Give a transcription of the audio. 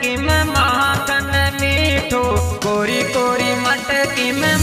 मटकी में महातन मीठो कोरी कोरी मटकी में